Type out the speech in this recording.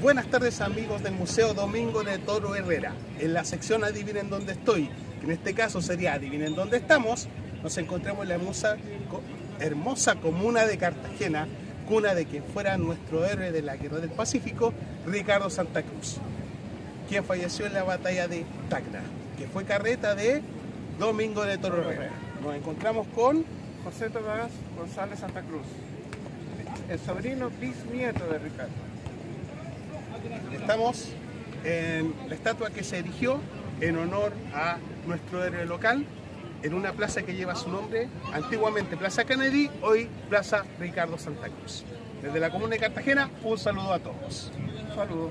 Buenas tardes amigos del Museo Domingo de Toro Herrera. En la sección Adivinen dónde estoy, que en este caso sería Adivinen dónde estamos, nos encontramos en la hermosa, hermosa comuna de Cartagena, cuna de quien fuera nuestro héroe de la Guerra del Pacífico, Ricardo Santa Cruz, quien falleció en la batalla de Tacna, que fue carreta de Domingo de Toro Herrera. Nos encontramos con José Tomás González Santa Cruz, el sobrino bisnieto de Ricardo. Estamos en la estatua que se erigió en honor a nuestro héroe local en una plaza que lleva su nombre, antiguamente Plaza Kennedy, hoy Plaza Ricardo Santa Cruz. Desde la comuna de Cartagena, un saludo a todos. Saludos.